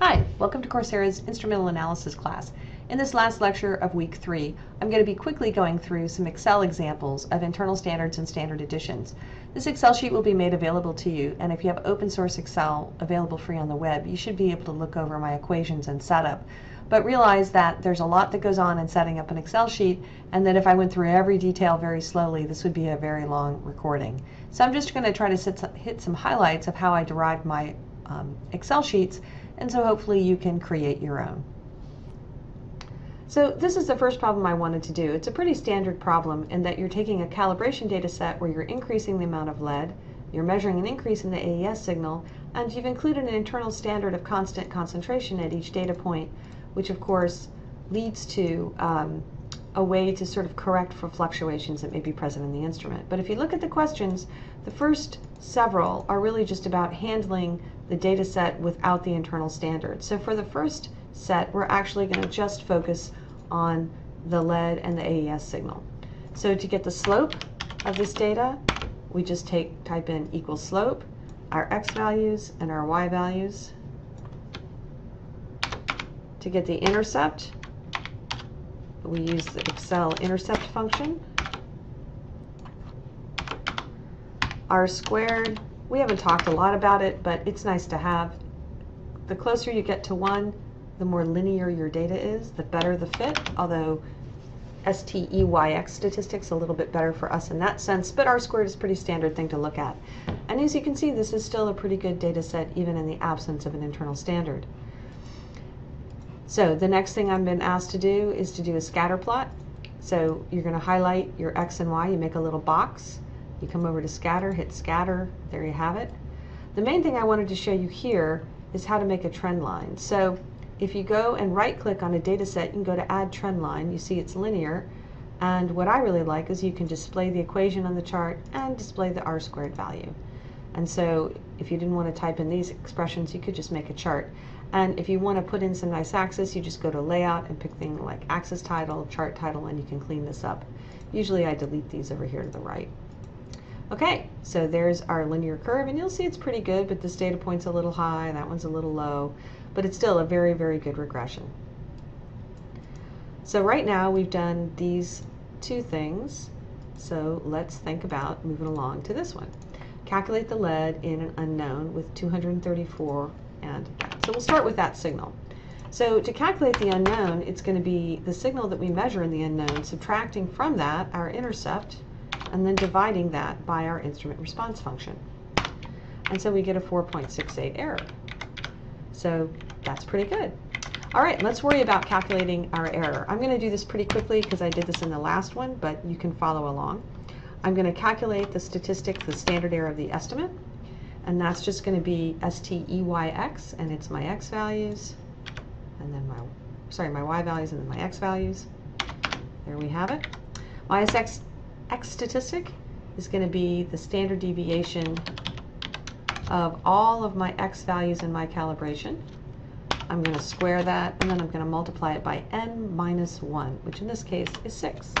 Hi, welcome to Coursera's Instrumental Analysis class. In this last lecture of week three, I'm going to be quickly going through some Excel examples of internal standards and standard additions. This Excel sheet will be made available to you, and if you have open source Excel available free on the web, you should be able to look over my equations and setup. But realize that there's a lot that goes on in setting up an Excel sheet, and that if I went through every detail very slowly, this would be a very long recording. So I'm just going to try to hit some highlights of how I derived my um, Excel sheets and so hopefully you can create your own. So this is the first problem I wanted to do. It's a pretty standard problem in that you're taking a calibration data set where you're increasing the amount of lead, you're measuring an increase in the AES signal, and you've included an internal standard of constant concentration at each data point, which of course leads to um, a way to sort of correct for fluctuations that may be present in the instrument. But if you look at the questions, the first several are really just about handling the data set without the internal standard. So for the first set, we're actually going to just focus on the lead and the AES signal. So to get the slope of this data, we just take type in equal slope, our x values and our y values. To get the intercept, we use the Excel intercept function. R squared, we haven't talked a lot about it, but it's nice to have. The closer you get to 1, the more linear your data is, the better the fit, although STEYX statistics a little bit better for us in that sense, but R squared is a pretty standard thing to look at. And as you can see, this is still a pretty good data set even in the absence of an internal standard. So the next thing I've been asked to do is to do a scatter plot. So you're going to highlight your X and Y, you make a little box, you come over to scatter, hit scatter, there you have it. The main thing I wanted to show you here is how to make a trend line. So if you go and right click on a data set, you can go to add trend line, you see it's linear, and what I really like is you can display the equation on the chart and display the R squared value. And so if you didn't want to type in these expressions, you could just make a chart. And if you want to put in some nice axis, you just go to layout and pick things like axis title, chart title, and you can clean this up. Usually I delete these over here to the right. Okay, so there's our linear curve, and you'll see it's pretty good, but this data point's a little high, that one's a little low, but it's still a very, very good regression. So right now we've done these two things, so let's think about moving along to this one. Calculate the lead in an unknown with 234 and so we'll start with that signal. So to calculate the unknown, it's going to be the signal that we measure in the unknown, subtracting from that our intercept, and then dividing that by our instrument response function. And so we get a 4.68 error. So that's pretty good. All right, let's worry about calculating our error. I'm going to do this pretty quickly because I did this in the last one, but you can follow along. I'm going to calculate the statistic, the standard error of the estimate and that's just going to be STEYX, and it's my x values, and then my, sorry, my y values, and then my x values. There we have it. My SX x statistic is going to be the standard deviation of all of my x values in my calibration. I'm going to square that, and then I'm going to multiply it by n minus 1, which in this case is 6.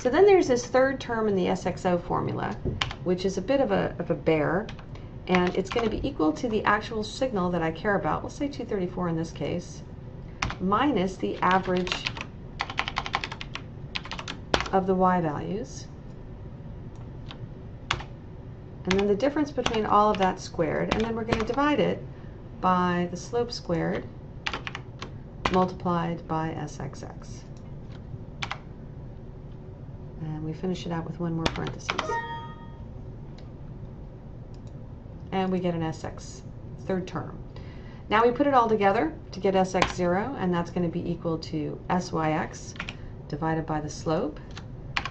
So then there's this third term in the SX0 formula, which is a bit of a, of a bear, and it's going to be equal to the actual signal that I care about, we'll say 234 in this case, minus the average of the y values. And then the difference between all of that squared, and then we're going to divide it by the slope squared multiplied by SXX and we finish it out with one more parenthesis. And we get an SX, third term. Now we put it all together to get SX0, and that's going to be equal to SYX divided by the slope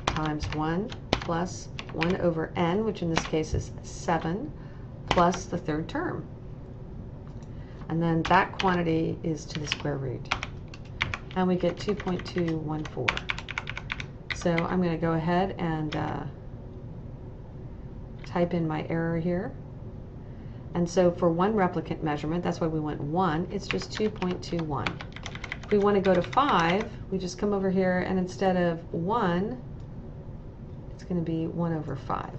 times 1 plus 1 over n, which in this case is 7, plus the third term. And then that quantity is to the square root. And we get 2.214. So I'm going to go ahead and uh, type in my error here. And so for one replicant measurement, that's why we went 1, it's just 2.21. If we want to go to 5, we just come over here and instead of 1, it's going to be 1 over 5.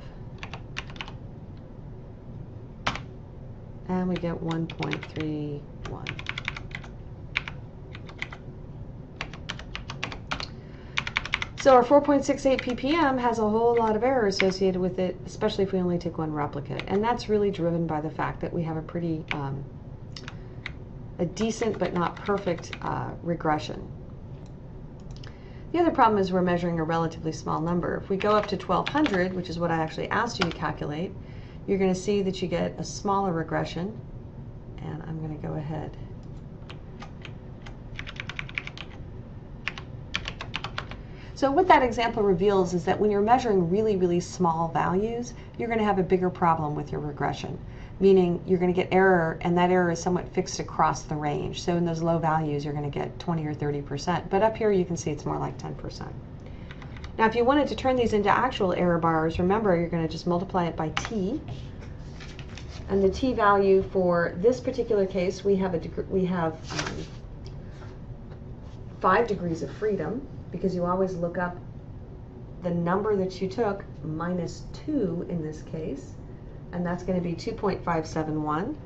and we get 1.31. So our 4.68 ppm has a whole lot of error associated with it, especially if we only take one replicate. And that's really driven by the fact that we have a pretty, um, a decent but not perfect uh, regression. The other problem is we're measuring a relatively small number. If we go up to 1200, which is what I actually asked you to calculate, you're going to see that you get a smaller regression. And I'm going to go ahead So what that example reveals is that when you're measuring really, really small values, you're going to have a bigger problem with your regression, meaning you're going to get error, and that error is somewhat fixed across the range. So in those low values, you're going to get 20 or 30%. But up here, you can see it's more like 10%. Now, if you wanted to turn these into actual error bars, remember, you're going to just multiply it by t. And the t value for this particular case, we have, a we have um, 5 degrees of freedom because you always look up the number that you took minus 2 in this case, and that's going to be 2.571.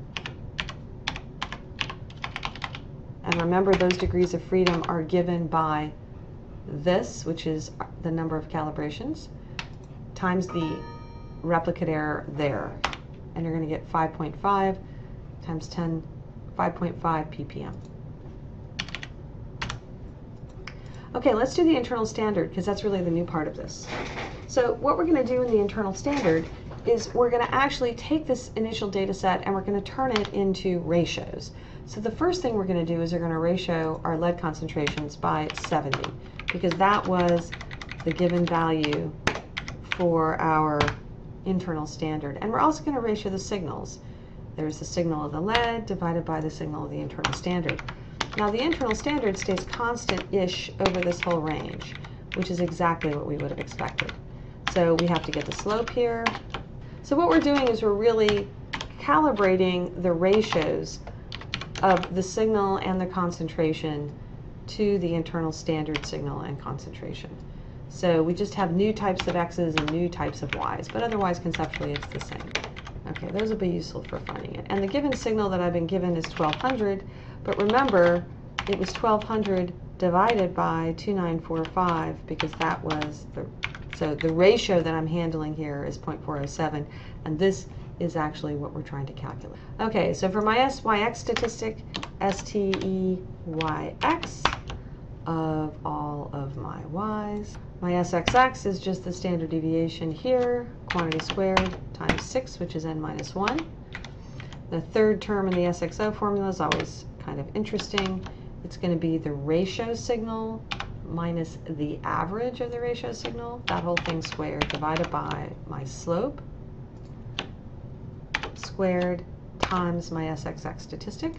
And remember, those degrees of freedom are given by this, which is the number of calibrations, times the replicate error there. And you're going to get 5.5 times 10, 5.5 ppm. Okay, let's do the internal standard because that's really the new part of this. So what we're going to do in the internal standard is we're going to actually take this initial data set and we're going to turn it into ratios. So the first thing we're going to do is we're going to ratio our lead concentrations by 70 because that was the given value for our internal standard. And we're also going to ratio the signals. There's the signal of the lead divided by the signal of the internal standard. Now the internal standard stays constant-ish over this whole range, which is exactly what we would have expected. So we have to get the slope here. So what we're doing is we're really calibrating the ratios of the signal and the concentration to the internal standard signal and concentration. So we just have new types of x's and new types of y's, but otherwise conceptually it's the same. Okay, those will be useful for finding it. And the given signal that I've been given is 1200, but remember, it was 1200 divided by 2945 because that was the, so the ratio that I'm handling here is 0.407, and this is actually what we're trying to calculate. Okay, so for my SYX statistic, STEYX of all of my Y's. My SXX is just the standard deviation here, quantity squared times 6, which is n minus 1. The third term in the SX0 formula is always kind of interesting. It's going to be the ratio signal minus the average of the ratio signal, that whole thing squared, divided by my slope squared times my SXX statistic.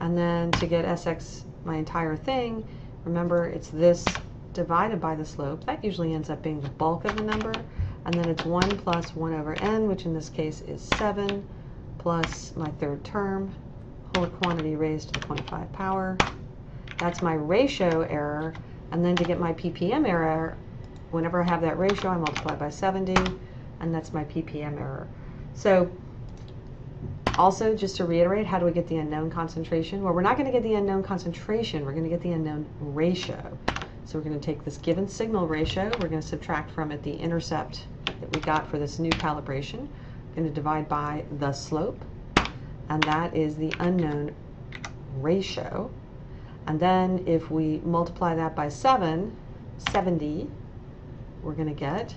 And then to get SX, my entire thing, remember it's this divided by the slope. That usually ends up being the bulk of the number. And then it's 1 plus 1 over n, which in this case is 7, plus my third term, whole quantity raised to the 0.5 power. That's my ratio error. And then to get my ppm error, whenever I have that ratio, I multiply by 70, and that's my ppm error. So also, just to reiterate, how do we get the unknown concentration? Well, we're not going to get the unknown concentration. We're going to get the unknown ratio. So we're going to take this given signal ratio. We're going to subtract from it the intercept that we got for this new calibration. We're going to divide by the slope and that is the unknown ratio. And then if we multiply that by 7, 70, we're going to get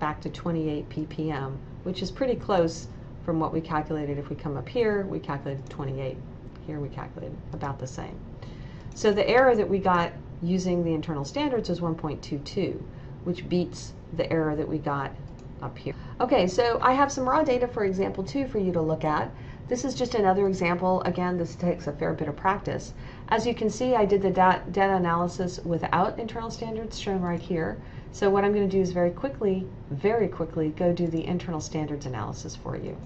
back to 28 ppm, which is pretty close from what we calculated. If we come up here, we calculated 28. Here we calculated about the same. So the error that we got using the internal standards is 1.22, which beats the error that we got up here. Okay, so I have some raw data for example two for you to look at. This is just another example. Again, this takes a fair bit of practice. As you can see, I did the data analysis without internal standards shown right here. So what I'm going to do is very quickly, very quickly, go do the internal standards analysis for you.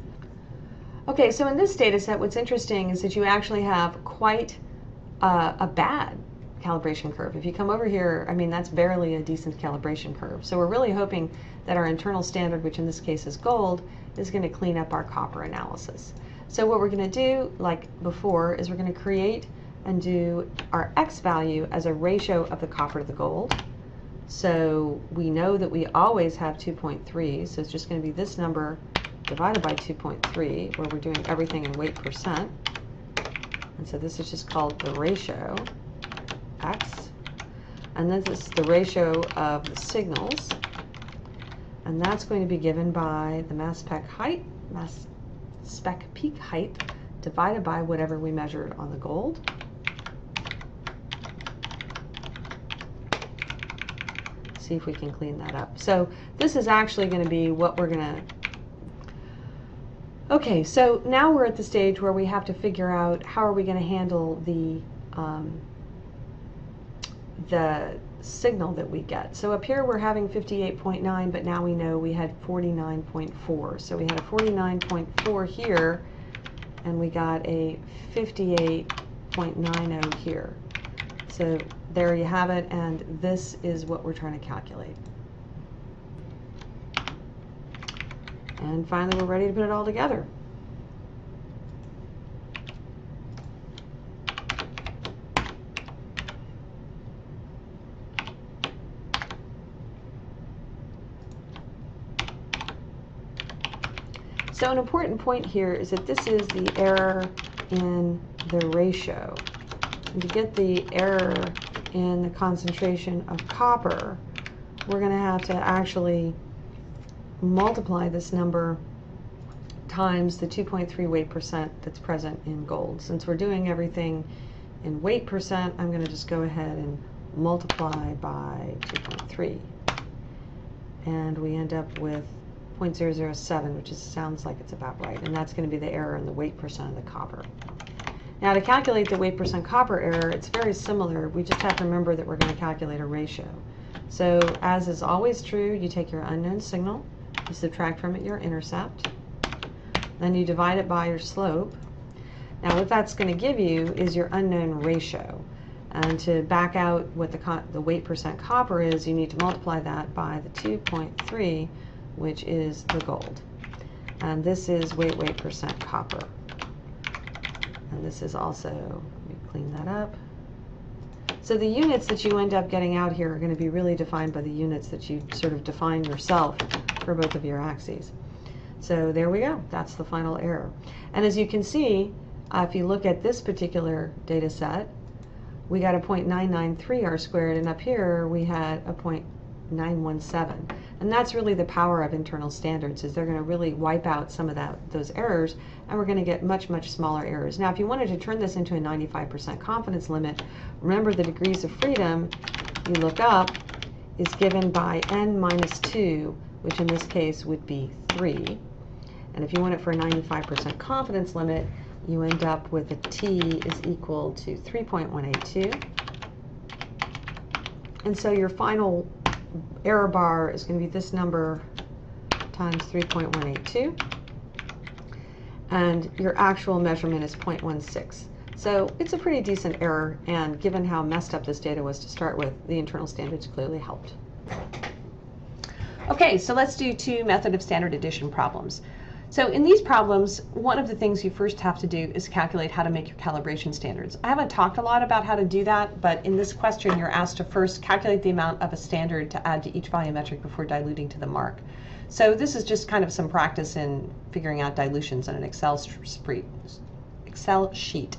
Okay, so in this data set, what's interesting is that you actually have quite uh, a bad calibration curve. If you come over here, I mean, that's barely a decent calibration curve. So we're really hoping that our internal standard, which in this case is gold, is going to clean up our copper analysis. So what we're going to do, like before, is we're going to create and do our x value as a ratio of the copper to the gold. So we know that we always have 2.3, so it's just going to be this number divided by 2.3, where we're doing everything in weight percent. And so this is just called the ratio, x. And this is the ratio of the signals. And that's going to be given by the mass spec height, mass spec peak height, divided by whatever we measured on the gold. See if we can clean that up. So this is actually going to be what we're going to Okay, so now we're at the stage where we have to figure out how are we going to handle the um, the signal that we get. So up here we're having 58.9, but now we know we had 49.4. So we had a 49.4 here, and we got a 58.90 here. So there you have it, and this is what we're trying to calculate. And finally, we're ready to put it all together. So an important point here is that this is the error in the ratio. And to get the error in the concentration of copper, we're going to have to actually multiply this number times the 2.3 weight percent that's present in gold. Since we're doing everything in weight percent, I'm going to just go ahead and multiply by 2.3. And we end up with 0.007, which is, sounds like it's about right. And that's going to be the error in the weight percent of the copper. Now to calculate the weight percent copper error, it's very similar. We just have to remember that we're going to calculate a ratio. So as is always true, you take your unknown signal, you subtract from it your intercept. Then you divide it by your slope. Now what that's going to give you is your unknown ratio. And to back out what the, the weight percent copper is, you need to multiply that by the 2.3, which is the gold. And this is weight weight percent copper. And this is also, let me clean that up. So the units that you end up getting out here are going to be really defined by the units that you sort of define yourself for both of your axes. So there we go. That's the final error. And as you can see, uh, if you look at this particular data set, we got a 0.993 r squared, and up here we had a 0.917. And that's really the power of internal standards, is they're going to really wipe out some of that those errors, and we're going to get much, much smaller errors. Now, if you wanted to turn this into a 95% confidence limit, remember the degrees of freedom you look up is given by n minus 2 which in this case would be 3. And if you want it for a 95% confidence limit, you end up with a t is equal to 3.182. And so your final error bar is going to be this number times 3.182. And your actual measurement is 0.16. So it's a pretty decent error, and given how messed up this data was to start with, the internal standards clearly helped. Okay, so let's do two method of standard addition problems. So in these problems, one of the things you first have to do is calculate how to make your calibration standards. I haven't talked a lot about how to do that, but in this question you're asked to first calculate the amount of a standard to add to each volumetric before diluting to the mark. So this is just kind of some practice in figuring out dilutions in an Excel, Excel sheet.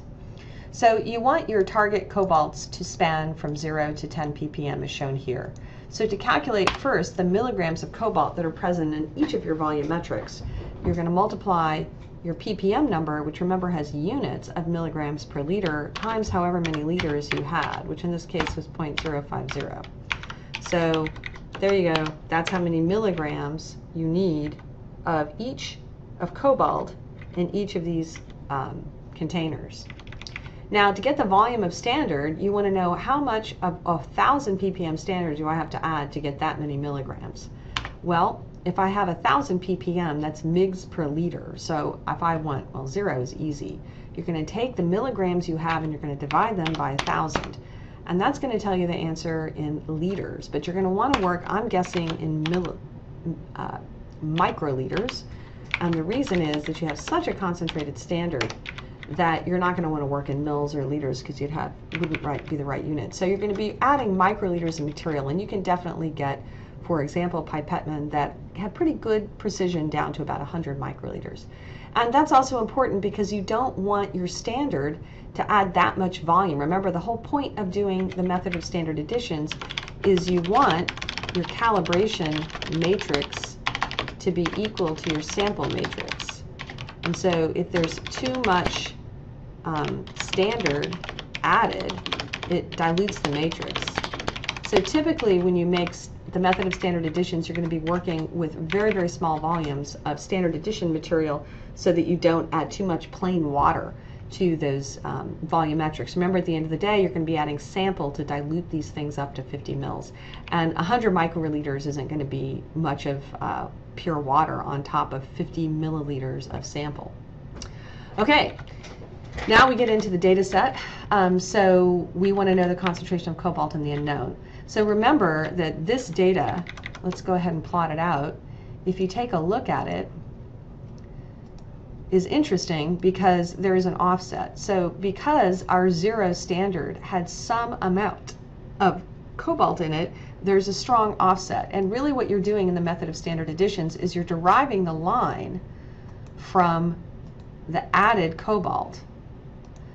So you want your target cobalts to span from 0 to 10 ppm as shown here. So to calculate first the milligrams of cobalt that are present in each of your volumetrics, you're going to multiply your ppm number, which remember has units of milligrams per liter, times however many liters you had, which in this case was 0.050. So there you go. That's how many milligrams you need of each of cobalt in each of these um, containers. Now, to get the volume of standard, you want to know how much of a 1,000 ppm standard do I have to add to get that many milligrams? Well, if I have a 1,000 ppm, that's migs per liter. So if I want, well, zero is easy. You're going to take the milligrams you have and you're going to divide them by a 1,000. And that's going to tell you the answer in liters, but you're going to want to work, I'm guessing, in milli, uh, microliters. And the reason is that you have such a concentrated standard that you're not going to want to work in mils or liters because you'd have wouldn't right, be the right unit. So you're going to be adding microliters of material, and you can definitely get, for example, pipettemen that had pretty good precision down to about 100 microliters. And that's also important because you don't want your standard to add that much volume. Remember, the whole point of doing the method of standard additions is you want your calibration matrix to be equal to your sample matrix. And so if there's too much um, standard added, it dilutes the matrix. So typically when you make the method of standard additions, you're going to be working with very, very small volumes of standard addition material so that you don't add too much plain water to those um, volumetrics. Remember, at the end of the day, you're going to be adding sample to dilute these things up to 50 mils. And 100 microliters isn't going to be much of uh, pure water on top of 50 milliliters of sample. Okay, now we get into the data set. Um, so we want to know the concentration of cobalt in the unknown. So remember that this data, let's go ahead and plot it out. If you take a look at it, is interesting because there is an offset. So because our zero standard had some amount of cobalt in it, there's a strong offset. And really what you're doing in the method of standard additions is you're deriving the line from the added cobalt.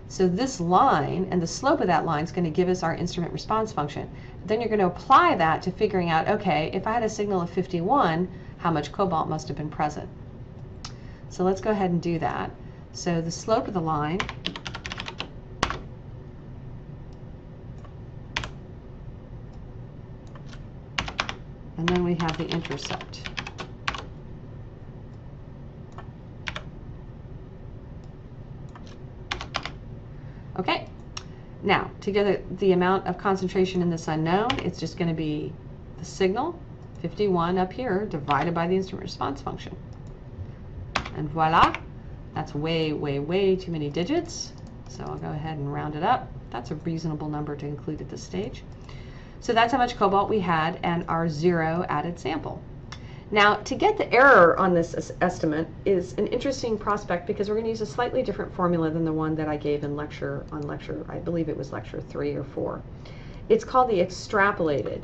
So this line and the slope of that line is going to give us our instrument response function. Then you're going to apply that to figuring out, okay, if I had a signal of 51, how much cobalt must have been present. So let's go ahead and do that. So the slope of the line and then we have the intercept. Okay, now to get the amount of concentration in this unknown, it's just going to be the signal, 51 up here, divided by the instrument response function. And voila, that's way, way, way too many digits. So I'll go ahead and round it up. That's a reasonable number to include at this stage. So that's how much cobalt we had and our zero added sample. Now, to get the error on this estimate is an interesting prospect because we're going to use a slightly different formula than the one that I gave in lecture on lecture, I believe it was lecture three or four. It's called the extrapolated.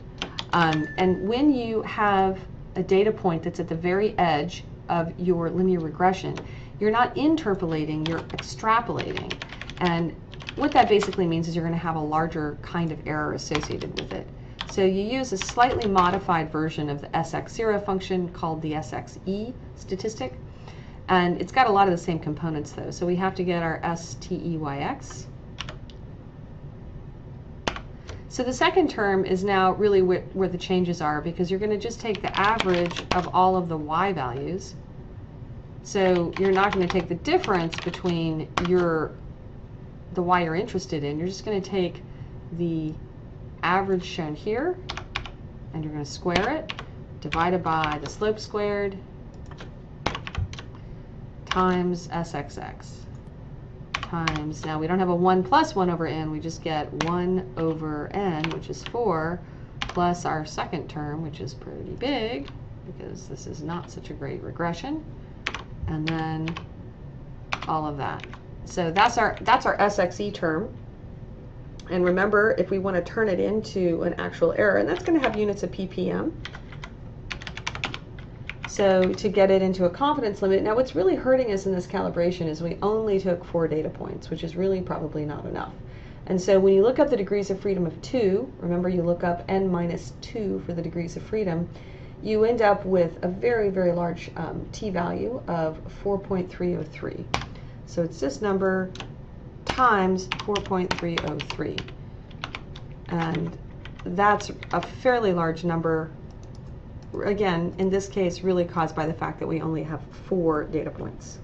Um, and when you have a data point that's at the very edge of your linear regression, you're not interpolating, you're extrapolating. And what that basically means is you're going to have a larger kind of error associated with it. So you use a slightly modified version of the SX0 function called the SXE statistic. And it's got a lot of the same components though. So we have to get our STEYX. So the second term is now really where, where the changes are because you're going to just take the average of all of the y values. So you're not going to take the difference between your the y you're interested in. You're just going to take the average shown here and you're going to square it divided by the slope squared times SXX times, now we don't have a 1 plus 1 over n, we just get 1 over n, which is 4, plus our second term, which is pretty big, because this is not such a great regression, and then all of that. So that's our, that's our SXE term. And remember, if we want to turn it into an actual error, and that's going to have units of ppm, so to get it into a confidence limit, now what's really hurting us in this calibration is we only took four data points, which is really probably not enough. And so when you look up the degrees of freedom of 2, remember you look up n minus 2 for the degrees of freedom, you end up with a very, very large um, t-value of 4.303. So it's this number times 4.303. And that's a fairly large number again, in this case, really caused by the fact that we only have four data points.